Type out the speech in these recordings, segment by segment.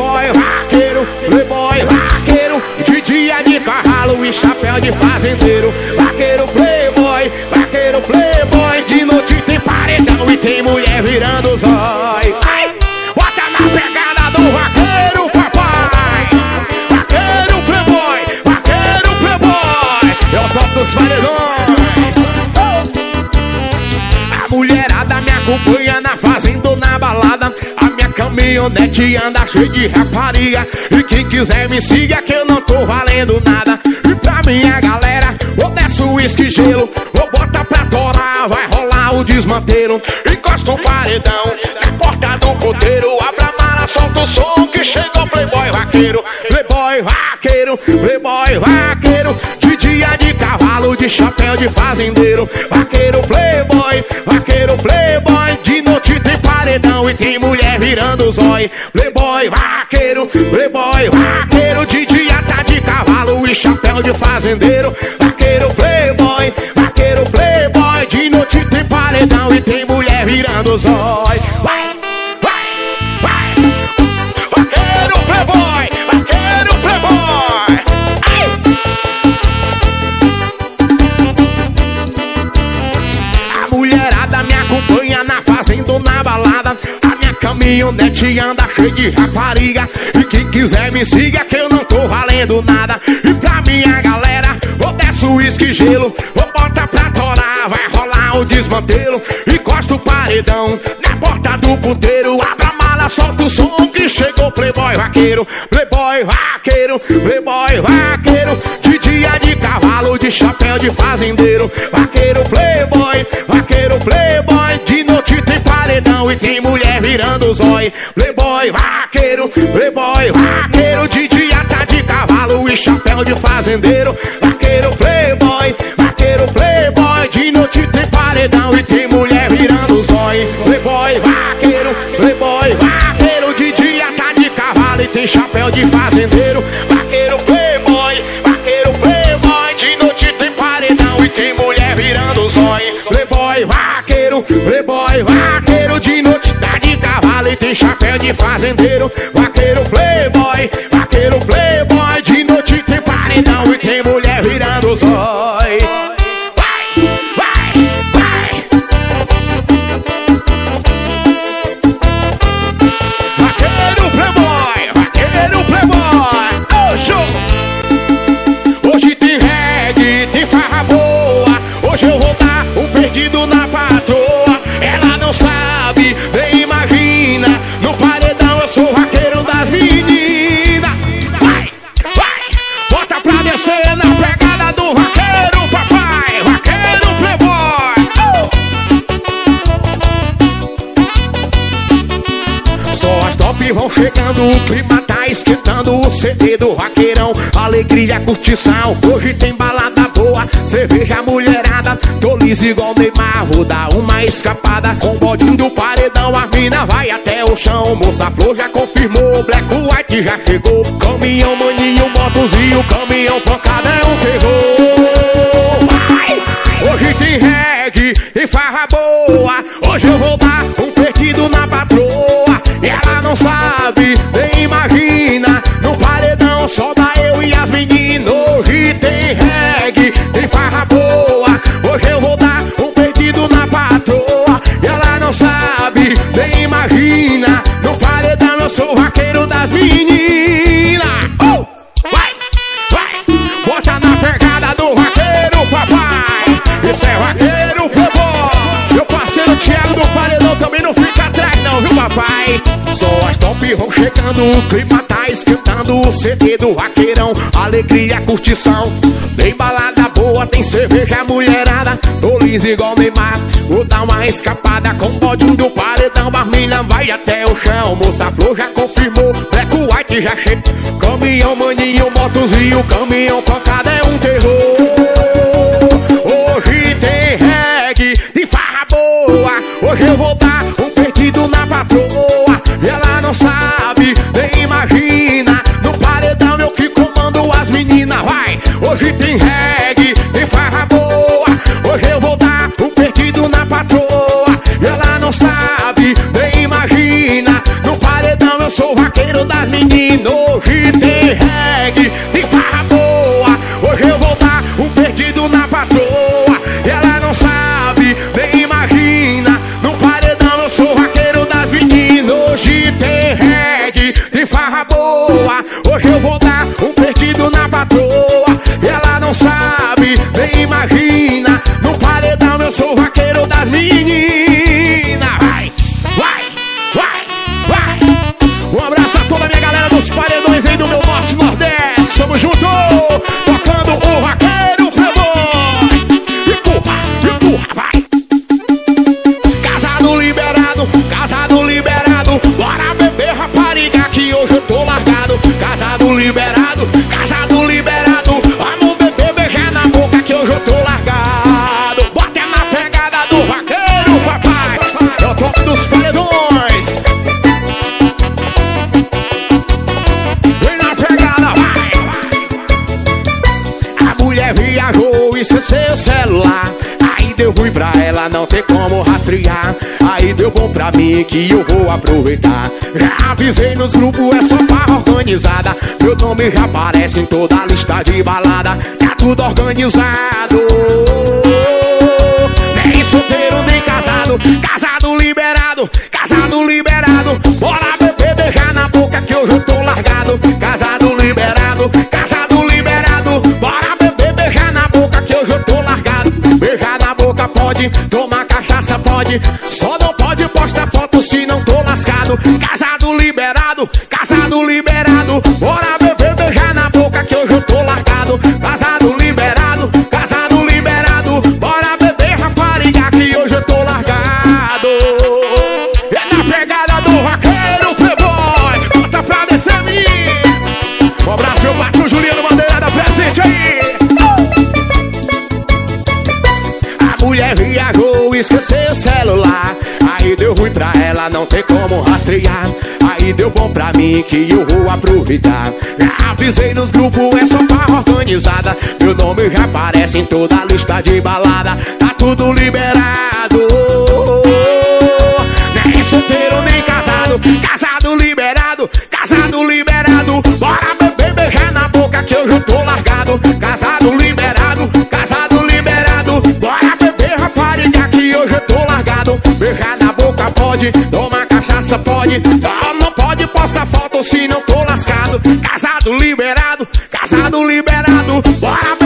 playboy vaqueiro, playboy vaqueiro. De dia de cavalo e chapéu de fazendeiro. Vaqueiro, playboy, vaqueiro, playboy. De caminhonete anda cheia de rapariga. E quem quiser me siga que eu não tô valendo nada. E pra minha galera, ou desce o uísque gelo, ou bota pra torar, vai rolar o desmantelo. Encosta o paredão na porta do ponteiro. Abra a mala, solta o som que chegou playboy vaqueiro. Playboy vaqueiro, playboy vaqueiro. De dia de cavalo, de chapéu de fazendeiro. Vaqueiro, playboy, vaqueiro, playboy. De noite tem paredão e tem mulher virando zói. Playboy, vaqueiro, playboy, vaqueiro. De dia tá de cavalo e chapéu de fazendeiro. Vaqueiro, playboy, vaqueiro, playboy. De noite tem paredão e tem mulher virando zói. Caminhonete anda cheia de rapariga. E quem quiser me siga que eu não tô valendo nada. E pra minha galera, vou desce uísque e gelo. Vou bota pra torar, vai rolar o desmantelo. Encosta o paredão na porta do puteiro. Abra a mala, solta o som que chegou playboy vaqueiro. Playboy vaqueiro, playboy vaqueiro. De dia de cavalo, de chapéu de fazendeiro. Vaqueiro, playboy, vaqueiro, playboy. De noite tem paredão e tem zói. Playboy, vaqueiro, playboy, vaqueiro. De dia tá de cavalo e chapéu de fazendeiro. Vaqueiro, playboy, vaqueiro, playboy. De noite tem paredão e tem mulher virando zói. Playboy, vaqueiro, playboy, vaqueiro. De dia tá de cavalo e tem chapéu de fazendeiro. Vaqueiro, playboy, vaqueiro, playboy. De noite tem paredão e tem mulher virando zói. Playboy, vaqueiro, playboy, vaqueiro. De fazendeiro. Vaqueiro, playboy, do vaqueirão, alegria, curtição. Hoje tem balada boa, cerveja mulherada. Tô liso igual Neymar, vou dar uma escapada. Com o bodinho do paredão, a mina vai até o chão. Moça Flor já confirmou, Black White já chegou. Caminhão, maninho, motozinho, caminhão, pancada é um terror. Vai! Hoje tem reggae e farra boa. Chegando, o clima tá esquentando. O CD do vaqueirão, alegria, curtição. Tem balada boa, tem cerveja mulherada. Tô liso igual Neymar, vou dar uma escapada com o bode do paredão. Barmilha vai até o chão, moça Flor já confirmou. Black White já chega. Caminhão, maninho, motozinho, caminhão, pancada é um terror. Deu bom pra mim que eu vou aproveitar. Já avisei nos grupos, é só farra organizada. Meu nome já aparece em toda a lista de balada. Tá tudo organizado. Nem solteiro, nem casado. Casado liberado, casado liberado. Se não tô lascado. Casado liberado, casado liberado. Bora como rastrear. Aí deu bom pra mim que eu vou aproveitar. Já avisei nos grupos, é só farra organizada. Meu nome já aparece em toda a lista de balada. Tá tudo liberado. Nem solteiro, nem casado. Casado liberado, casado liberado. Bora pode. Só não pode postar foto se não tô lascado. Casado liberado, casado liberado. Bora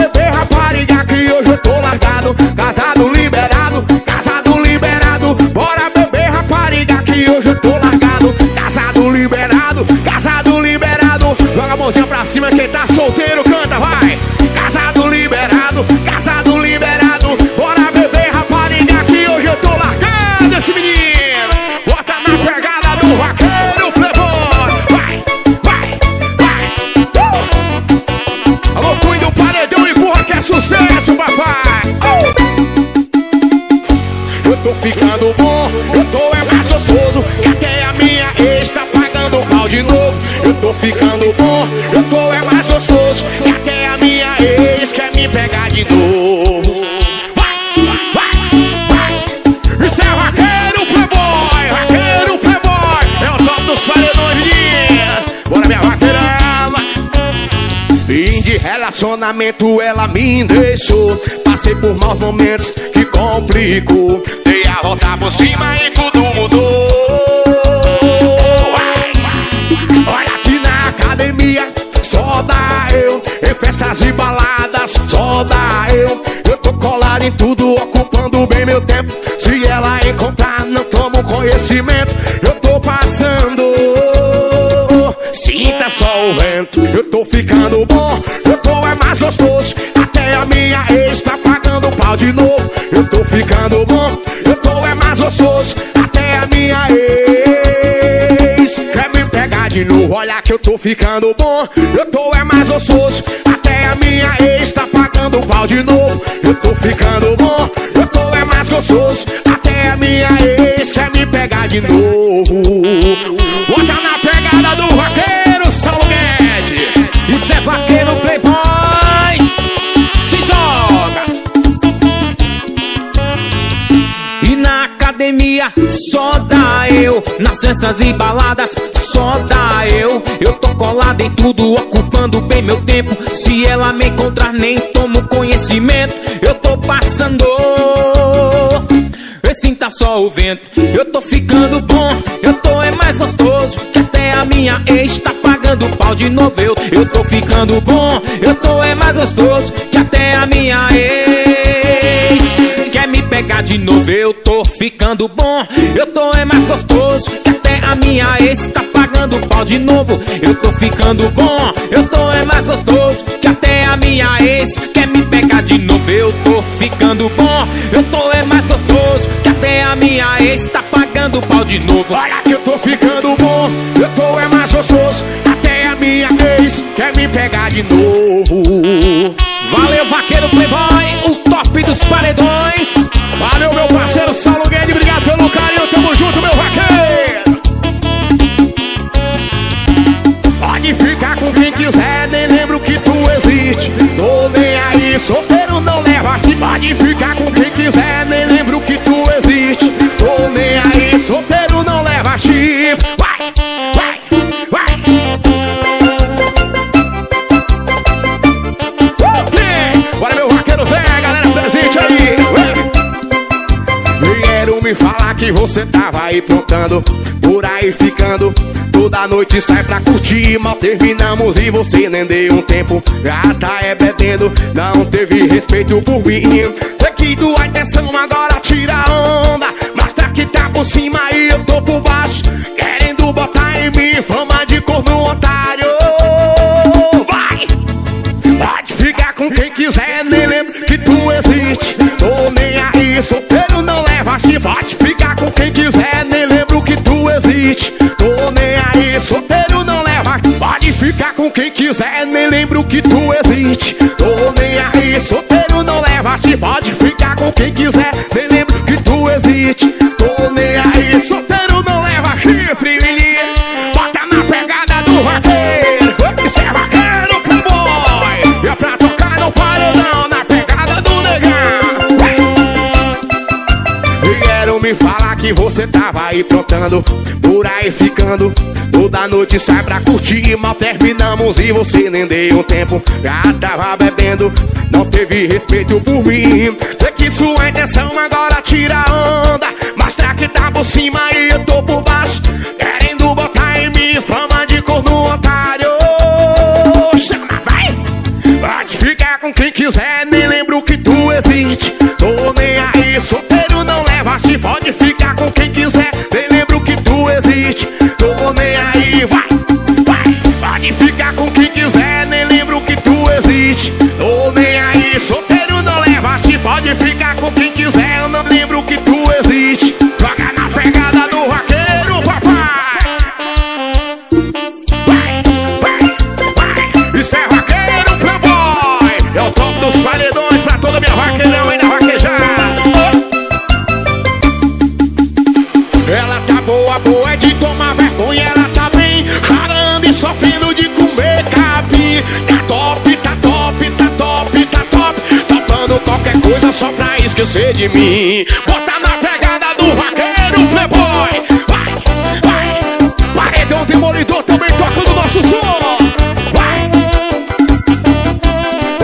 de novo Eu tô ficando bom, eu tô é mais gostoso Que até a minha ex quer me pegar de novo. Vai, vai, vai. Isso é vaqueiro playboy, vaqueiro playboy. É o top dos paredões de Bora minha vaqueirama Fim de relacionamento ela me deixou. Passei por maus momentos que complicou Dei a volta por cima e tudo mudou Só dá eu Em festas e baladas Só dá eu Eu tô colado em tudo Ocupando bem meu tempo Se ela encontrar não tomo conhecimento Eu tô passando Sinta só o vento, eu tô ficando bom, eu tô é mais gostoso. Até a minha ex tá pagando pau de novo. Eu tô ficando bom, eu tô é mais gostoso. Até de novo. Olha que eu tô ficando bom, eu tô é mais gostoso. Até a minha ex tá pagando pau de novo. Eu tô ficando bom, eu tô é mais gostoso. Até a minha ex quer me pegar de novo. Eu Nas festas e baladas só dá eu. Eu tô colado em tudo, ocupando bem meu tempo. Se ela me encontrar nem tomo conhecimento. Eu tô passando sinta só o vento. Eu tô ficando bom, eu tô é mais gostoso. Que até a minha ex tá pagando pau de novo. Eu, eu tô ficando bom, eu tô é mais gostoso. Que até a minha ex eu tô ficando bom Eu tô é mais gostoso Que até a minha ex tá pagando pau de novo Eu tô ficando bom, eu tô é mais gostoso Que até a minha ex quer me pegar de novo Eu tô ficando bom, eu tô é mais gostoso Que até a minha ex tá pagando pau de novo Olha que eu tô ficando bom, eu tô é mais gostoso. Até a minha ex quer me pegar de novo. Valeu, vaqueiro playboy, o top dos paredões Valeu, meu parceiro Saulo Guedes, obrigado pelo carinho, tamo junto, meu vaqueiro. Pode ficar com quem quiser, nem lembro que tu existe. Tô nem aí, solteiro não é levaste. Pode ficar com quem quiser, nem lembro que tu existe. Tô nem aí, solteiro não é levaste. Que você tava aí trontando, por aí ficando. Toda noite sai pra curtir, mal terminamos e você nem deu um tempo. Já tá é bebendo, não teve respeito por mim. Que tua intenção agora tira onda. Mas tá que tá por cima e eu tô por baixo. Querendo botar em mim fama de corno otário. Vai! Pode ficar com quem quiser, nem lembro que tu existe. Tô nem aí, solteiro não leva chifre. Pode ficar aí, solteiro não leva. Pode ficar com quem quiser, nem lembro que tu existe. Tô nem aí, solteiro não leva chifre. Pode ficar com quem quiser, nem lembro que tu existe. Tô nem aí, solteiro que você tava aí trotando, por aí ficando. Toda noite sai pra curtir, mal terminamos e você nem deu tempo. Já tava bebendo, não teve respeito por mim. Sei que sua intenção agora tira onda, mas tá que tá por cima e eu tô por baixo. Querendo botar em mim fama de corno otário. Chama, vai! Pode ficar com quem quiser, nem lembro que tu existe. Tô Pode ficar com quem quiser, nem lembro que tu existe. Tô nem aí, vai, vai. Pode ficar com quem quiser, nem lembro que tu existe. Tô nem aí, solteiro não leva chifre. Pode ficar com quem quiser, eu não lembro que tu existe. De mim. Bota na pegada do vaqueiro, playboy. Vai, vai. Paredão demolidor também toca no nosso som. Vai.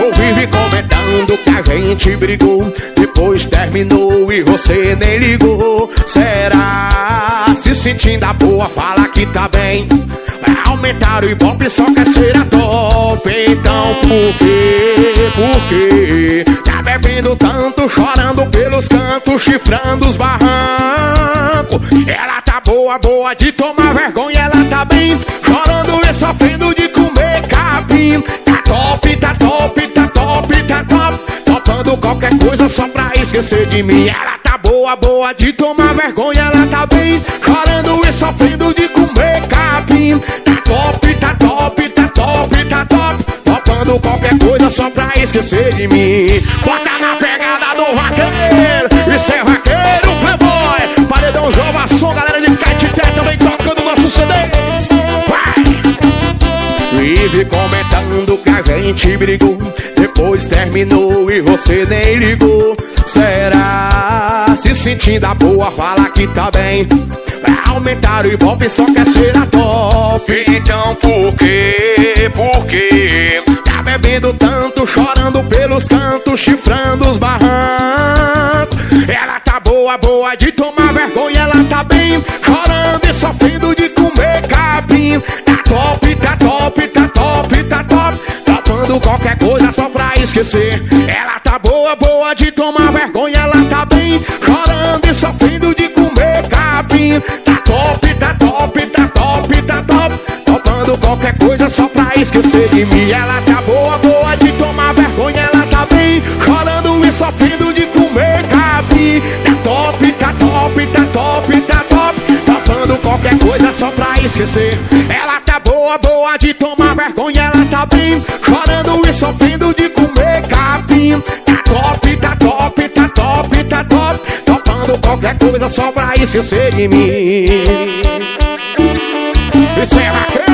Ou comentando que a gente brigou Depois terminou e você nem ligou Será? Se sentindo a boa, fala que tá bem Vai aumentar o ibope, só quer ser a top. Então por quê? Por quê? Tá bebendo tanto, chorando pelos cantos Chifrando os barrancos. Ela tá boa, boa de tomar vergonha Ela tá bem, chorando e sofrendo de comer capim. Tá top, tá top, tá top, tá top. Topando qualquer coisa só pra esquecer de mim. Ela tá boa, boa de tomar vergonha Ela tá bem, chorando e sofrendo só pra esquecer de mim Bota na pegada do vaqueiro Isso é vaqueiro, playboy Paredão Jova Som, galera de Caetité também tocando nossos CDs! Vive comentando que a gente brigou Depois terminou e você nem ligou Será? Se sentindo a boa, fala que tá bem Vai aumentar o ibope, só quer ser a top Então por quê? Por quê? Bebendo tanto, chorando pelos cantos Chifrando os barrancos. Ela tá boa, boa de tomar vergonha Ela tá bem, chorando e sofrendo de comer capim. Tá top, tá top, tá top, tá top. Topando qualquer coisa só pra esquecer. Ela tá boa, boa de tomar vergonha Ela qualquer coisa só pra esquecer de mim. Ela tá boa, boa de tomar vergonha Ela tá bem, chorando e sofrendo de comer capim Tá top, tá top, tá top, tá top. Topando qualquer coisa só pra esquecer. Ela tá boa, boa de tomar vergonha Ela tá bem, chorando e sofrendo de comer capim Tá top, tá top, tá top, tá top. Topando qualquer coisa só pra esquecer de mim. Isso é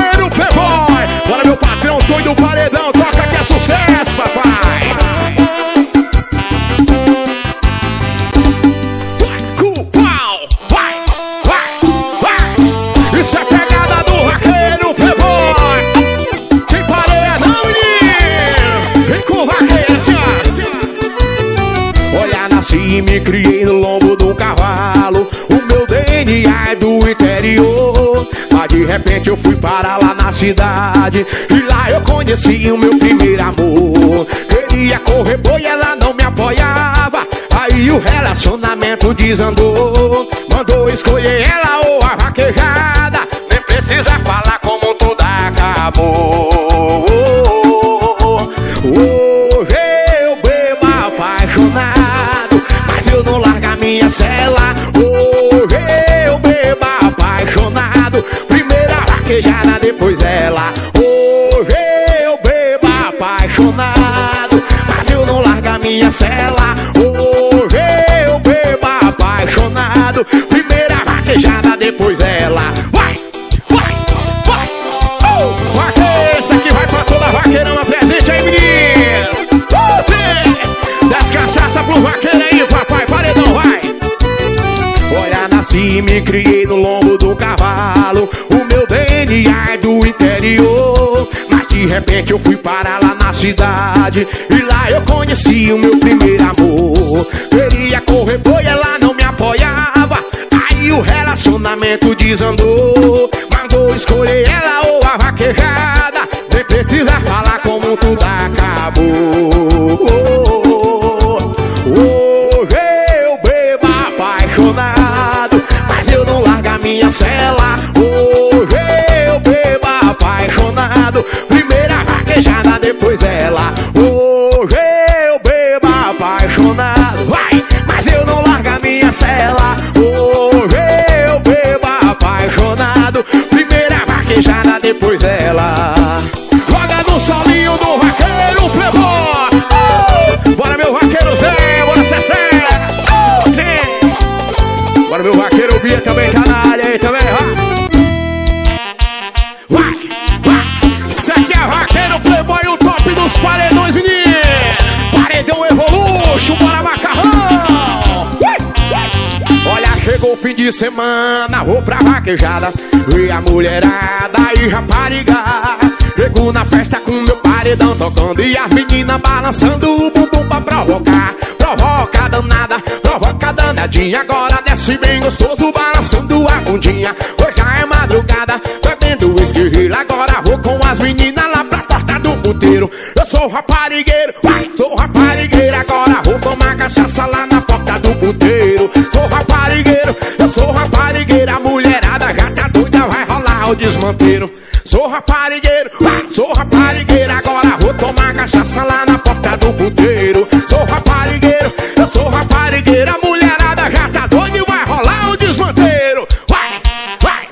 De repente eu fui para lá na cidade. E lá eu conheci o meu primeiro amor. Queria correr boi, ela não me apoiava. Aí o relacionamento desandou. Mandou escolher ela ou a vaquejada. Nem precisa falar como tudo acabou. Hoje eu bebo apaixonado Mas eu não largo a minha cela Vaquejada, depois ela Hoje eu bebo apaixonado. Mas eu não largo a minha cela. Primeira vaquejada, depois ela. Vai, vai, vai. Oh, Vaqueira, essa aqui vai pra toda vaqueirama presente aí, menino. Uh, Das cachaça pro vaqueiro aí, papai, paredão, vai. Olha, nasci e me criei no lombo interior. Mas de repente eu fui parar lá na cidade. E lá eu conheci o meu primeiro amor. Queria correr boi, ela não me apoiava. O relacionamento desandou. Mandou escolher ela semana, vou pra vaquejada. E a mulherada e rapariga Chego na festa com meu paredão tocando E as meninas balançando o bumbum pra provocar. Provoca danada, provoca danadinha. Agora desce bem gostoso balançando a bundinha. Hoje já é madrugada, bebendo whisky Agora vou com as meninas lá pra porta do puteiro. Eu sou raparigueiro, vai, sou raparigueiro. Agora vou tomar cachaça lá na porta do puteiro. Sou raparigueiro, eu sou raparigueiro A mulherada já tá o desmanteiro. Sou raparigueiro, sou raparigueiro. Agora vou tomar cachaça lá na porta do puteiro. Sou raparigueiro, eu sou raparigueiro. A mulherada tá doida e vai rolar o desmanteiro. Vai, vai.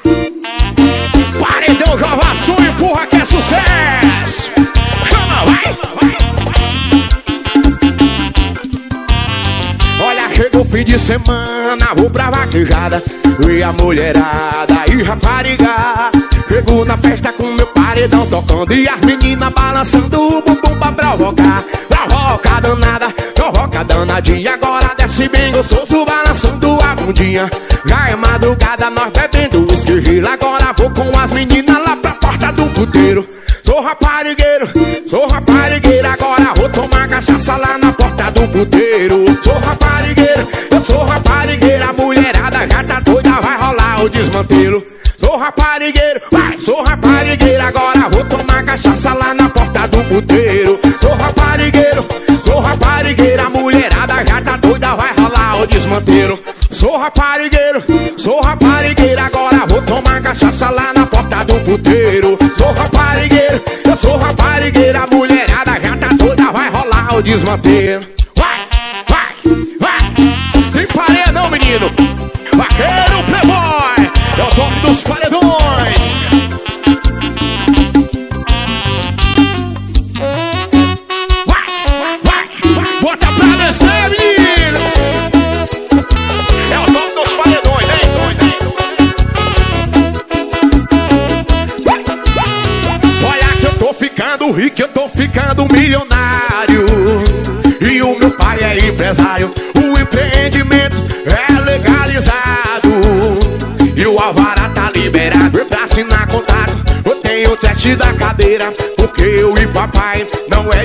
Paredão Javaçu, empurra que é sucesso. Chama, vai, vai. Olha, chegou o fim de semana, pra vaquejada. E a mulherada e rapariga. Chego na festa com meu paredão tocando E as meninas balançando o bumbum pra provocar. Provoca danada, provoca danadinha. Agora desce bem gostoso balançando a bundinha. Já é madrugada, nós bebendo whisky gelo Agora vou com as meninas lá pra porta do puteiro. Sou raparigueiro, sou raparigueiro Agora vou tomar cachaça lá na porta do puteiro. Sou raparigueiro, eu sou raparigueiro desmantelo. Sou raparigueiro, vai, sou raparigueiro. Agora vou tomar cachaça lá na porta do puteiro. Sou raparigueiro, sou raparigueiro. A mulherada já tá doida, vai rolar o desmantelo. Sou raparigueiro, sou raparigueiro. Agora vou tomar cachaça lá na porta do puteiro. Sou raparigueiro, eu sou raparigueiro. A mulherada já tá doida, vai rolar o desmantelo dos paredões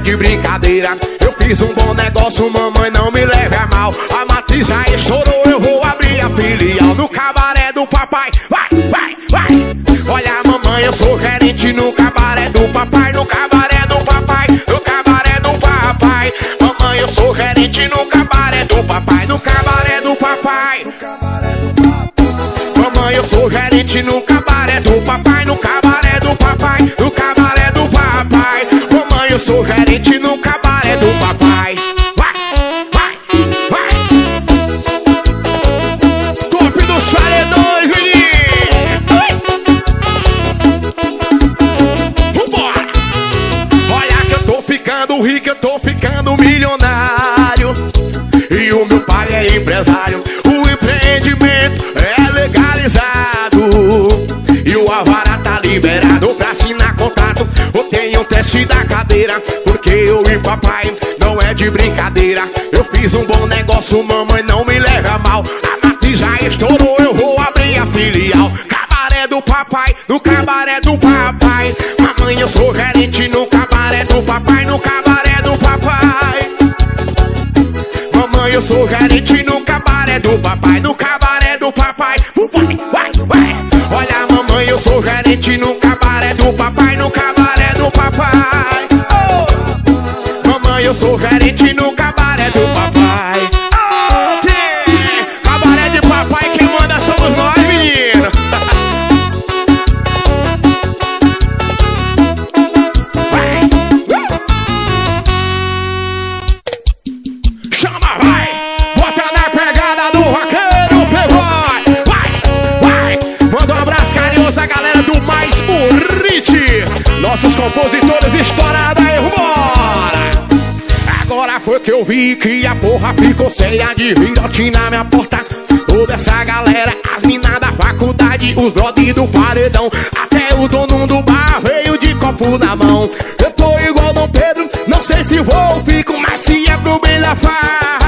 de brincadeira. Eu fiz um bom negócio, mamãe, não me leve a mal. A matriz já estourou, eu vou abrir a filial no cabaré do papai. Vai, vai, vai. Olha, mamãe, eu sou gerente no cabaré do papai, no cabaré do papai, no cabaré do papai. Mamãe, eu sou gerente no cabaré do papai, no cabaré do papai. Mamãe, eu sou gerente no cabaré do papai, brincadeira. Eu fiz um bom negócio, mamãe, não me leve a mal. A matriz já estourou, eu vou abrir a filial. Cabaré do papai, no cabaré do papai. Mamãe, eu sou gerente no cabaré do papai, no cabaré do papai. Mamãe, eu sou gerente no cabaré do papai, no virote na minha porta. Toda essa galera, as minas da faculdade, os brother do paredão, até o dono do bar veio de copo na mão. Eu tô igual Dom Pedro, não sei se vou ou fico, mas se é pro bem da farra.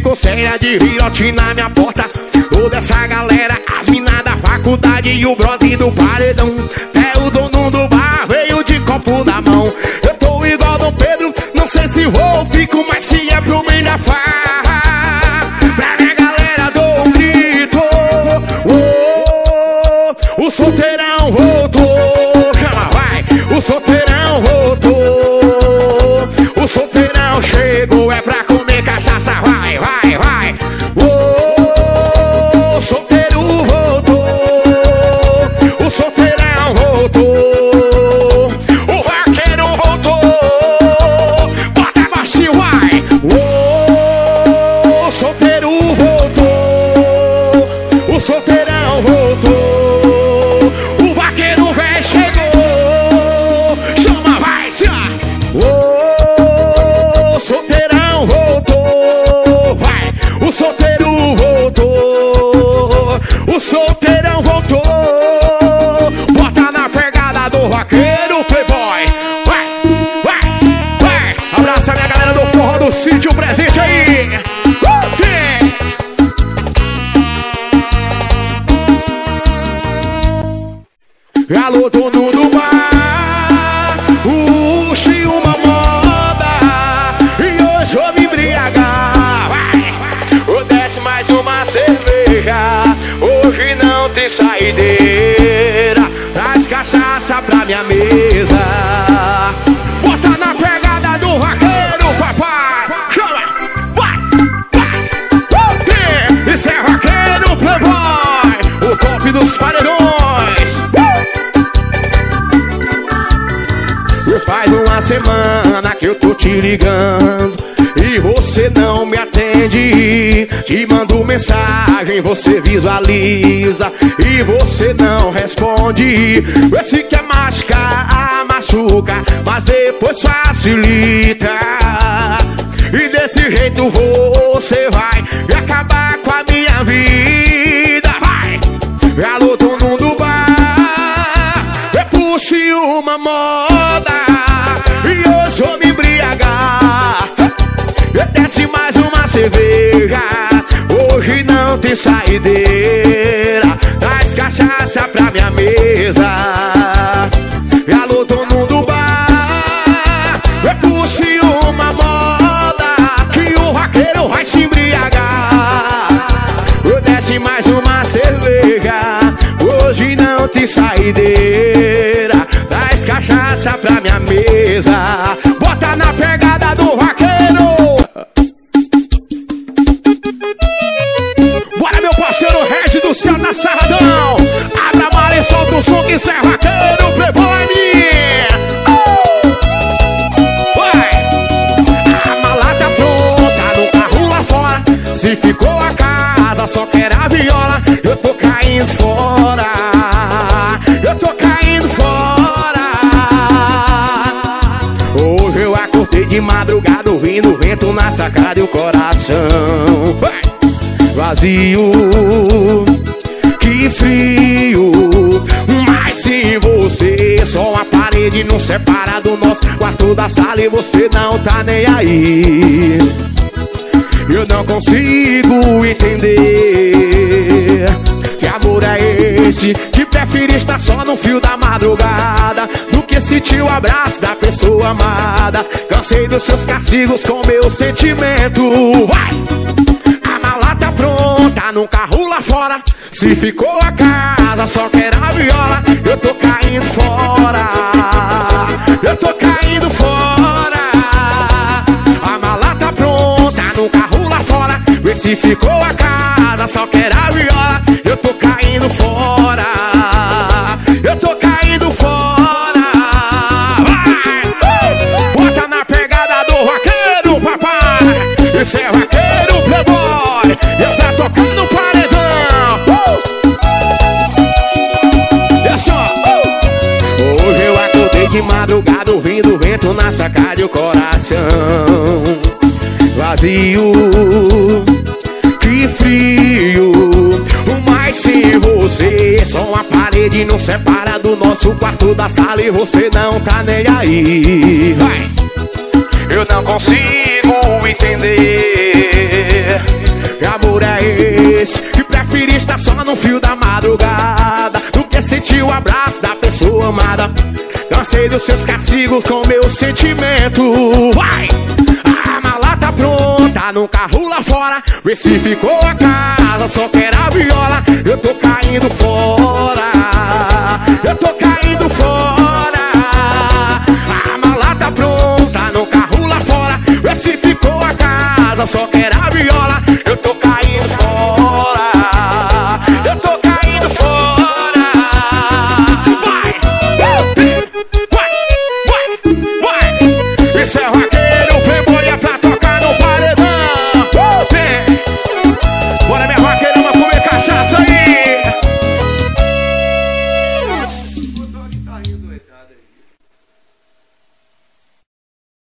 Ficou séria de virote na minha porta. Toda essa galera, as minas da faculdade e o brother do paredão. Até o dono do bar veio de copo na mão. Eu tô igual Dom Pedro, não sei se vou ou fico, mas se é pro bem da farra. Pra minha galera dou um grito. Oh, o solteirão do sítio presente aí. Uh. Alô, dono do bar, puxe uma moda e hoje vou me embriagar. Vai, desce mais uma cerveja, hoje não tem saideira. Traz cachaça pra minha mesa. Faz uma semana que eu tô te ligando e você não me atende. Te mando mensagem, você visualiza e você não responde. Esse que é machuca, machuca, mas depois facilita. E desse jeito você vai acabar com a minha vida. Desce mais uma cerveja, hoje não tem saideira. Traz cachaça pra minha mesa. Alô, dono do bar, é puxe uma moda que o vaqueiro vai se embriagar. Desce mais uma cerveja, hoje não tem saideira. Traz cachaça pra minha mesa. Bota na pegada do Regi do céu na Sarradão. Abra a mala e solta o som que cê é vaqueiro, playboy. Oh! Vai! A mala tá pronta no carro lá fora. Se ficou a casa, só quer a viola. Eu tô caindo fora. Eu tô caindo fora. Hoje eu acordei de madrugada ouvindo o vento na sacada e o coração vai, vazio. Frio, mas sem você Só a parede não separa do nosso quarto da sala E você não tá nem aí. Eu não consigo entender Que amor é esse Que prefere estar só no fio da madrugada Do que sentir o abraço da pessoa amada. Cansei dos seus castigos com meu sentimento. Vai! Tá num carro lá fora. Se ficou a casa, só quer a viola. Eu tô caindo fora. Eu tô caindo fora. A mala tá pronta num carro lá fora. Vê se ficou a casa, só quer a viola. Eu tô caindo fora. Eu tô caindo na sacada o coração. Vazio. Que frio, mas sem você Só a parede não separa do nosso quarto da sala E você não tá nem aí. Vai! Eu não consigo entender. Que amor é esse? Que prefere estar só no fio da madrugada Do que sentir o abraço da pessoa amada Cansei dos seus castigos com meu sentimento. Vai! A mala tá pronta, no carro lá fora. Vê se ficou a casa, só quer a viola. Eu tô caindo fora. Eu tô caindo fora. A mala tá pronta, no carro lá fora. Vê se ficou a casa, só quer a viola. Eu tô caindo fora